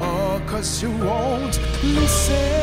Oh, cause you won't listen.